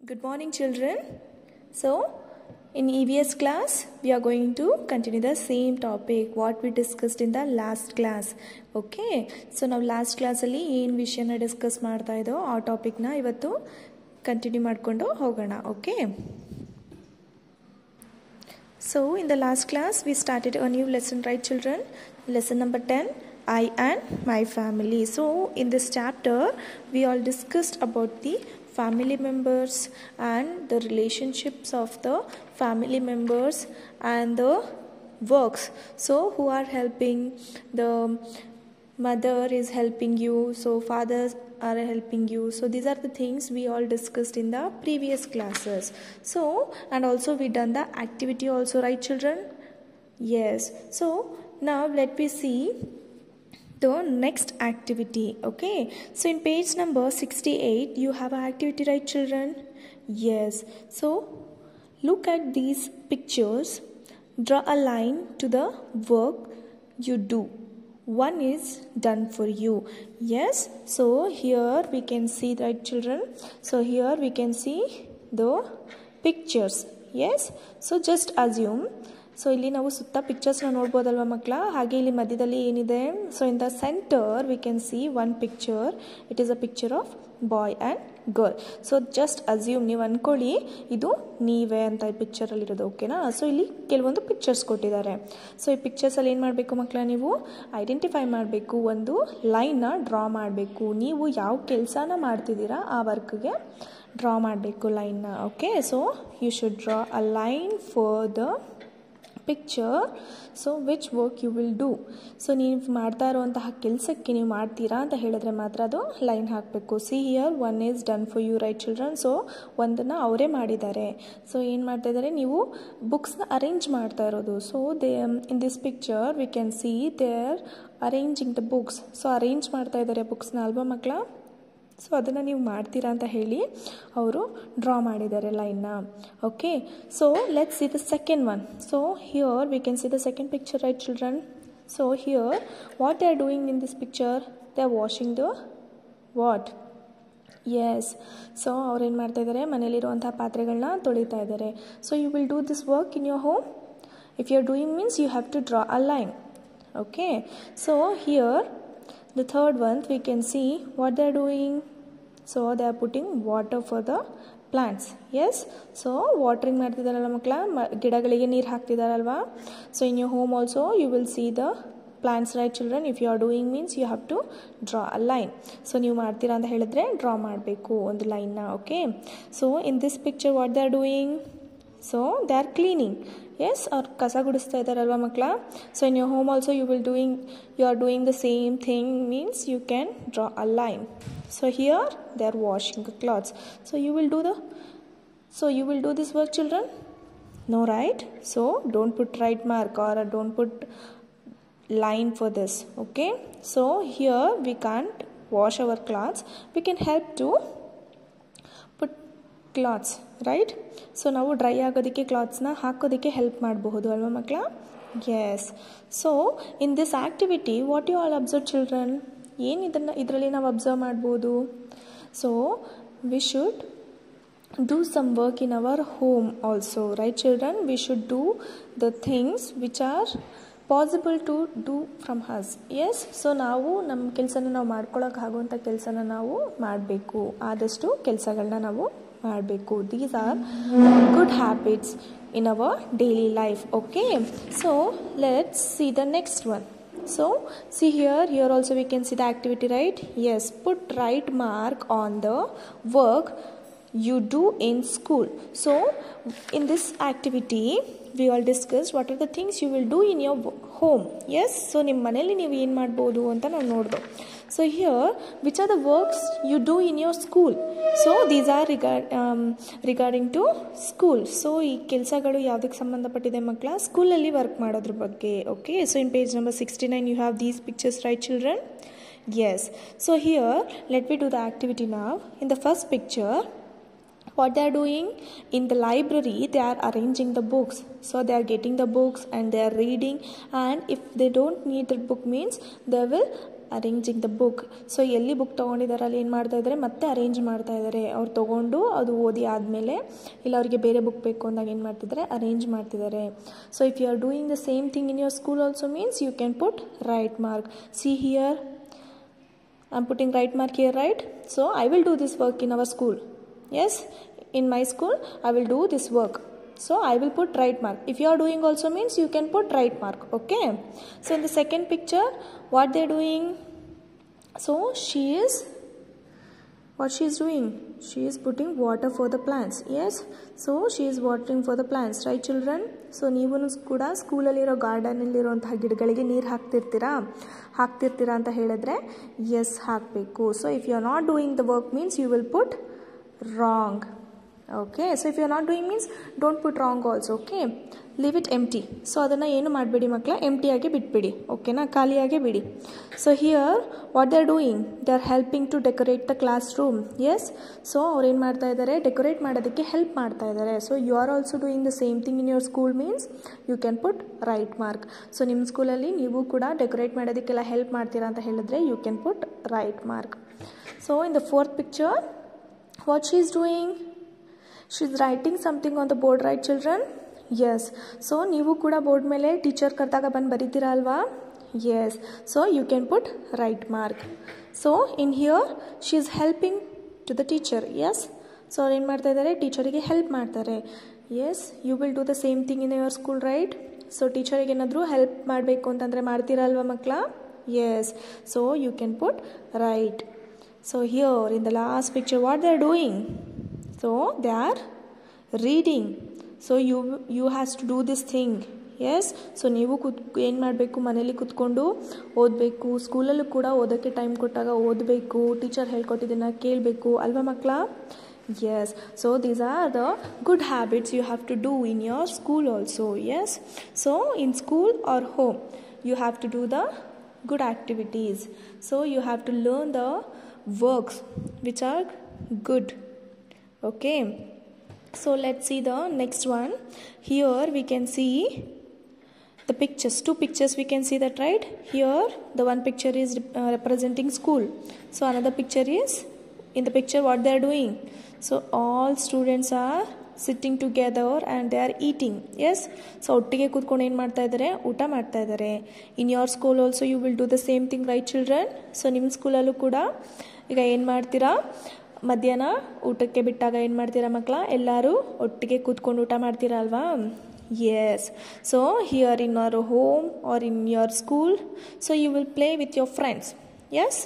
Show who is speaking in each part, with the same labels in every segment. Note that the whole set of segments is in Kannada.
Speaker 1: Good morning, children. So, in EVS class, we are going to continue the same topic what we discussed in the last class. Okay, so ನಾವು ಲಾಸ್ಟ್ ಕ್ಲಾಸಲ್ಲಿ ಏನು ವಿಷಯನ ಡಿಸ್ಕಸ್ ಮಾಡ್ತಾ ಇದ್ದೋ ಆ ಟಾಪಿಕ್ನ ಇವತ್ತು ಕಂಟಿನ್ಯೂ ಮಾಡಿಕೊಂಡು ಹೋಗೋಣ okay So, in the last class, we started a new lesson, right, children? Lesson number 10 I and my family. So, in this chapter, we all discussed about the family members and the relationships of the family members and the works. So, who are helping? The mother is helping you so fathers are helping you. So these are the things we all discussed in the previous classes. So and also we done the activity also right children? Yes. So now let me see the next activity okay? So in page number 68 you have an activity right children? Yes. So look at these pictures. Draw a line to the work you do. One is done for you. Yes? So here we can see right children? So here we can see the pictures. Yes? So just assume so ಇಲ್ಲಿ ನಾವು ಸುತ್ತ ಪಿಕ್ಚರ್ಸ್ನ ನೋಡ್ಬೋದಲ್ವ ಮಕ್ಕಳ ಹಾಗೆ ಇಲ್ಲಿ ಮಧ್ಯದಲ್ಲಿ ಏನಿದೆ? So in the centre we can see one picture it is a picture of boy and girl so just assume ನೀವು ಅಂದ್ಕೊಳ್ಳಿ ಇದು ನೀವೇ ಅಂತ ಈ ಪಿಕ್ಚರಲ್ಲಿರೋದು ಓಕೆನಾ ಸೊ ಇಲ್ಲಿ ಕೆಲವೊಂದು ಪಿಕ್ಚರ್ಸ್ ಕೊಟ್ಟಿದ್ದಾರೆ. ಸೊ ಈ ಪಿಕ್ಚರ್ಸಲ್ಲಿ ಏನು ಮಾಡಬೇಕು ಮಕ್ಕಳ ನೀವು? ಐಡೆಂಟಿಫೈ ಮಾಡಬೇಕು, ಒಂದು ಲೈನ್ನ ಡ್ರಾ ಮಾಡಬೇಕು. ನೀವು ಯಾವ ಕೆಲಸನ ಮಾಡ್ತಿದ್ದೀರಾ, ಆ ವರ್ಕ್ಗೆ ಡ್ರಾ ಮಾಡಬೇಕು ಲೈನ್ನ okay so you should draw a line for the picture so which work you will do so ನೀವು ಮಾಡ್ತಾ ಇರುವಂತಹ ಕೆಲಸಕ್ಕೆ ನೀವು ಮಾಡ್ತೀರಾ ಅಂತ ಹೇಳಿದ್ರೆ ಮಾತ್ರ ಅದು ಲೈನ್ ಹಾಕಬೇಕು. See here one is done for you right children so ಒಂದನ್ನು ಅವರೇ ಮಾಡಿದ್ದಾರೆ. ಸೊ ಏನು ಮಾಡ್ತಾ ಇದ್ದಾರೆ? ನೀವು ಬುಕ್ಸ್ನ ಅರೇಂಜ್ ಮಾಡ್ತಾ ಇರೋದು. So they in this picture we can see they are arranging the books so arrange ಮಾಡ್ತಾ ಇದ್ದಾರೆ ಬುಕ್ಸ್ನ ಅಲ್ವಾ ಮಕ್ಕಳ ಸೊ ಅದನ್ನು ನೀವು ಮಾಡ್ತೀರಾ ಅಂತ ಹೇಳಿ ಅವರು ಡ್ರಾ ಮಾಡಿದ್ದಾರೆ ಲೈನ್ನ okay so let see the second one so here we can see the second picture right children so here what they are doing in this picture they are washing the what yes so ಅವ್ರೇನು ಮಾಡ್ತಾ ಇದ್ದಾರೆ ಮನೇಲಿರುವಂಥ ಪಾತ್ರೆಗಳನ್ನ ತೊಳಿತಾ ಇದ್ದಾರೆ so you will do this work in your home if you are doing means you have to draw a line okay so here the third one, we can see what they're doing. So, they are putting water for the plants yes so watering ಮಾಡ್ತಿದ್ದಾರಲ್ಲ ಮಕ್ಕಳ ಗಿಡಗಳಿಗೆ ನೀರು ಹಾಕ್ತಿದ್ದಾರಲ್ವಾ so in you home also you will see the plants right children if you are doing means you have to draw a line so ನೀವು ಮಾಡ್ತೀರಾ ಅಂತ ಹೇಳಿದ್ರೆ ಡ್ರಾ ಮಾಡಬೇಕು ಒಂದು ಲೈನ್ನ okay so in this picture what they are doing so they are cleaning yes ಅವ್ರು ಕಸ ಗುಡಿಸ್ತಾ ಇದ್ದಾರಲ್ವ ಮಕ್ಕಳ so in your home also you will doing you are doing the same thing means you can draw a line so here they are washing the clothes so you will do the so you will do this work children no right so don't put right mark or don't put line for this, okay? So, here, we can't wash our clothes. We can help to put cloths right so ನಾವು ಡ್ರೈ ಆಗೋದಕ್ಕೆ ಕ್ಲಾತ್ಸ್ನ ಹಾಕೋದಕ್ಕೆ ಹೆಲ್ಪ್ ಮಾಡಬಹುದು ಅಲ್ವಾ ಮಕ್ಕಳ yes so in this activity what you all observe children ಏನು ಇದನ್ನು, ಇದರಲ್ಲಿ ನಾವು ಅಬ್ಸರ್ವ್ ಮಾಡ್ಬೋದು? So we should do some work in our home also, right, children? We should do the things which are possible to do from us yes so ನಾವು ನಮ್ಮ ಕೆಲಸನ ನಾವು ಮಾಡ್ಕೊಳ್ಳೋಕೆ ಆಗುವಂಥ ಕೆಲಸನ ನಾವು ಮಾಡಬೇಕು. ಆದಷ್ಟು ಕೆಲಸಗಳನ್ನ ನಾವು ಮಾಡಬೇಕು these are good habits in our daily life okay so let's see the next one so see here here also we can see the activity right yes put right mark on the work you do in school so in this activity we all discussed what are the things you will do in your home yes so ನಿಮ್ಮ ಮನೇಲಿ ನೀವು ಏನು ಮಾಡ್ಬೋದು ಅಂತ ನಾವು ನೋಡ್ದು here, which are the works you do in your school? So these are or regard regarding to school so ಈ ಕೆಲಸಗಳು ಯಾವುದಕ್ಕೆ ಸಂಬಂಧಪಟ್ಟಿದೆ ಮಕ್ಕಳ ಸ್ಕೂಲಲ್ಲಿ ವರ್ಕ್ ಮಾಡೋದ್ರ ಬಗ್ಗೆ okay so in page number sixty nine you have these pictures right children yes so here let me do the activity now in the first picture what they are doing in the library they are arranging the books so they are getting the books and they are reading and if they don't need the book means they will arranging the book so ಎಲ್ಲಿ ಬುಕ್ ತೊಗೊಂಡಿದ್ದಾರೆ ಅಲ್ಲಿ ಏನು ಮಾಡ್ತಾ ಇದ್ದಾರೆ ಮತ್ತೆ ಅರೇಂಜ್ ಮಾಡ್ತಾ ಇದ್ದಾರೆ ಅವ್ರು ತೊಗೊಂಡು ಅದು ಓದಿ ಆದಮೇಲೆ, ಇಲ್ಲ ಅವರಿಗೆ ಬೇರೆ ಬುಕ್ ಬೇಕು ಅಂದಾಗ ಏನು ಮಾಡ್ತಿದ್ದಾರೆ ಅರೇಂಜ್ ಮಾಡ್ತಿದ್ದಾರೆ so if you are doing the same thing in your school also means you can put right mark see here I'm putting right mark here right so I will do this work in our school yes in my school I will do this work. So I will put right mark. If you are doing also means you can put right mark. Okay. So in the second picture, what they're doing? So she is what she is doing she is putting water for the plants yes so she is watering for the plants right children so ನೀವು ಕೂಡ ಸ್ಕೂಲಲ್ಲಿರೋ ಗಾರ್ಡನಲ್ಲಿರುವಂತಹ ಗಿಡಗಳಿಗೆ ನೀರು ಹಾಕ್ತಿರ್ತೀರಾ ಹಾಕ್ತಿರ್ತೀರಾ ಅಂತ ಹೇಳಿದ್ರೆ ಎಸ್ ಹಾಕಬೇಕು so if you are not doing the work means you will put wrong Okay so if you are not doing means don't put wrong also okay leave it empty so ಅದನ್ನು ಏನು ಮಾಡಬೇಡಿ ಮಕ್ಕಳ ಎಂಟಿಯಾಗಿ ಬಿಟ್ಬಿಡಿ ಓಕೆನಾ ಖಾಲಿಯಾಗೇ ಬಿಡಿ so here what they are doing they are helping to decorate the classroom yes so ಅವ್ರು ಏನು ಮಾಡ್ತಾ ಇದ್ದಾರೆ ಡೆಕೋರೇಟ್ ಮಾಡೋದಕ್ಕೆ ಹೆಲ್ಪ್ ಮಾಡ್ತಾ ಇದ್ದಾರೆ so you are also doing the same thing in your school means you can put right mark so ನಿಮ್ಮ ಸ್ಕೂಲಲ್ಲಿ ನೀವು ಕೂಡ ಡೆಕೋರೇಟ್ ಮಾಡೋದಕ್ಕೆಲ್ಲ ಹೆಲ್ಪ್ ಮಾಡ್ತೀರಾ ಅಂತ ಹೇಳಿದ್ರೆ you can put right mark so in the fourth picture what she is doing she is writing something on the board right children yes so ನೀವು ಕೂಡ ಬೋರ್ಡ್ ಮೇಲೆ ಟೀಚರ್ ಕರೆದಾಗ ಬಂದು ಬರೀತೀರಾ ಅಲ್ವಾ? Yes so you can put right mark so in here she is helping to the teacher yes so ಅವ್ರು ಏನು ಮಾಡ್ತಾ ಇದ್ದಾರೆ? ಟೀಚರಿಗೆ ಹೆಲ್ಪ್ ಮಾಡ್ತಾರೆ. Yes you will do the same thing in your school right so ಟೀಚರಿಗೆ ಏನಾದರೂ ಹೆಲ್ಪ್ ಮಾಡಬೇಕು ಅಂತಂದರೆ ಮಾಡ್ತೀರಾ ಅಲ್ವಾ ಮಕ್ಕಳ? Yes so you can put right so here in the last picture what they are doing so they are reading so you you has to do this thing yes so ನೀವು ಕುತ್, ಏನು ಮಾಡಬೇಕು? ಮನೇಲಿ ಕುತ್ಕೊಂಡು ಓದಬೇಕು. ಸ್ಕೂಲಲ್ಲೂ ಕೂಡ ಓದೋಕ್ಕೆ ಟೈಮ್ ಕೊಟ್ಟಾಗ ಓದಬೇಕು. ಟೀಚರ್ ಹೇಳ್ಕೊಟ್ಟಿದ್ದನ್ನು ಕೇಳಬೇಕು. ಅಲ್ವಾ ಮಕ್ಕಳ yes so these are the good habits you have to do in your school also yes so in school or home you have to do the good activities. So, you have to learn the works which are good. Okay so let's see the next one here we can see the pictures two pictures we can see that right here the one picture is uh, representing school so another picture is in the picture what they are doing so all students are sitting together and they are eating yes so ottige ಒಟ್ಟಿಗೆ en maartta idare uta maartta idare in your school also you will do the same thing right children so nim school ಸ್ಕೂಲಲ್ಲೂ kuda iga en ಮಾಡ್ತೀರಾ ಮಧ್ಯಾಹ್ನ ಊಟಕ್ಕೆ ಬಿಟ್ಟಾಗ ಏನು ಮಾಡ್ತೀರಾ ಮಕ್ಕಳ ಎಲ್ಲರೂ ಒಟ್ಟಿಗೆ ಕೂತ್ಕೊಂಡು ಊಟ ಮಾಡ್ತೀರಾ ಅಲ್ವಾ? Yes so here in our home or in your school so you will play with your friends yes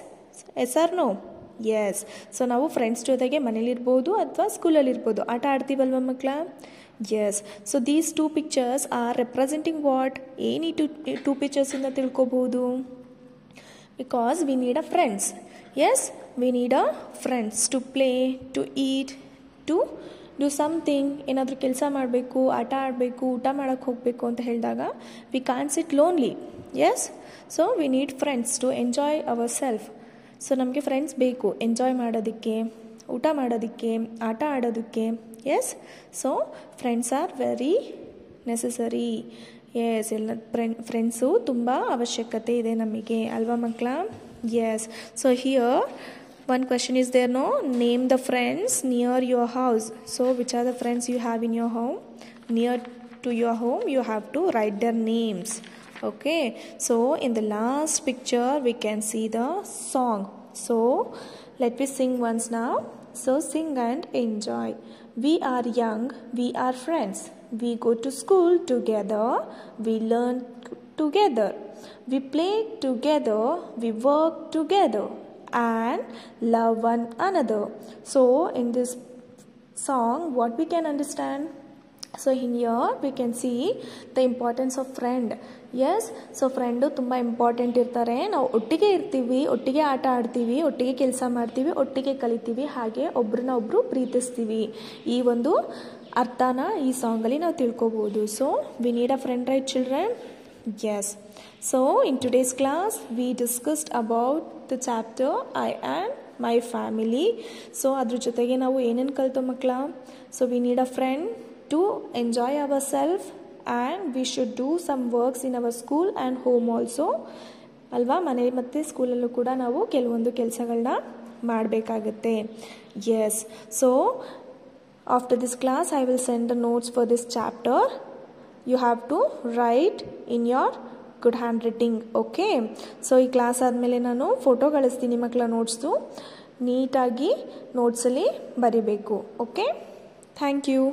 Speaker 1: yes or no yes so ನಾವು ಫ್ರೆಂಡ್ಸ್ ಜೊತೆಗೆ ಮನೇಲಿರ್ಬೋದು ಅಥವಾ ಸ್ಕೂಲಲ್ಲಿರ್ಬೋದು ಆಟ ಆಡ್ತೀವಲ್ವ ಮಕ್ಕಳ yes so these two pictures are representing what ಏನಿ ಟು ಟೂ ಪಿಕ್ಚರ್ಸಿಂದ ತಿಳ್ಕೊಬೋದು. Because we need a friends yes we need a friends to play to eat to do something ಏನಾದರೂ ಕೆಲಸ ಮಾಡಬೇಕು, ಆಟ ಆಡಬೇಕು, ಊಟ ಮಾಡೋಕ್ಕೆ ಹೋಗಬೇಕು ಅಂತ ಹೇಳಿದಾಗ we can't sit lonely yes so we need friends to enjoy our self so ನಮಗೆ ಫ್ರೆಂಡ್ಸ್ ಬೇಕು ಎಂಜಾಯ್ ಮಾಡೋದಕ್ಕೆ, ಊಟ ಮಾಡೋದಕ್ಕೆ, ಆಟ ಆಡೋದಕ್ಕೆ. Yes so friends are very necessary yes ಎಲ್ಲ ಫ್ರೆಂಡ್ ಫ್ರೆಂಡ್ಸು ತುಂಬ ಅವಶ್ಯಕತೆ ಇದೆ ನಮಗೆ. ಅಲ್ವಾ ಮಕ್ಕಳ? Yes. So here one question is there no? Name the friends near your house. So which are the friends you have in your home? Near to your home you have to write their names. Okay. So in the last picture we can see the song. So let me sing once now. So sing and enjoy. We are young. We are friends. We go to school together. We learn together. We play together, we work together and love one another. So, in this song, what we can understand? So in here we can see the importance of friend yes so friend ತುಂಬ ಇಂಪಾರ್ಟೆಂಟ್ ಇರ್ತಾರೆ. ನಾವು ಒಟ್ಟಿಗೆ ಇರ್ತೀವಿ, ಒಟ್ಟಿಗೆ ಆಟ ಆಡ್ತೀವಿ, ಒಟ್ಟಿಗೆ ಕೆಲಸ ಮಾಡ್ತೀವಿ, ಒಟ್ಟಿಗೆ ಕಲಿತೀವಿ, ಹಾಗೆ ಒಬ್ರನ್ನ ಒಬ್ಬರು ಪ್ರೀತಿಸ್ತೀವಿ. ಈ ಒಂದು ಅರ್ಥನ ಈ ಸಾಂಗಲ್ಲಿ ನಾವು ತಿಳ್ಕೊಬೋದು. So we need a friend right children yes so in today's class we discussed about the chapter I and my family so ಅದ್ರ ಜೊತೆಗೆ ನಾವು ಏನೇನು ಕಲಿತು ಮಕ್ಕಳ so we need a friend to enjoy our self and we should do some works in our school and home also ಅಲ್ವಾ? ಮನೆ ಮತ್ತು ಸ್ಕೂಲಲ್ಲೂ ಕೂಡ ನಾವು ಕೆಲವೊಂದು ಕೆಲಸಗಳನ್ನ ಮಾಡಬೇಕಾಗತ್ತೆ. Yes so after this class I will send the notes for this chapter you have to write in your good handwriting okay so ಈ ಕ್ಲಾಸ್ ಆದಮೇಲೆ ನಾನು ಫೋಟೋ ಕಳಿಸ್ತೀನಿ ಮಕ್ಕಳ ನೋಟ್ಸ್ದು ನೀಟಾಗಿ ನೋಟ್ಸಲ್ಲಿ ಬರಿಬೇಕು ಓಕೆ ಥ್ಯಾಂಕ್ ಯು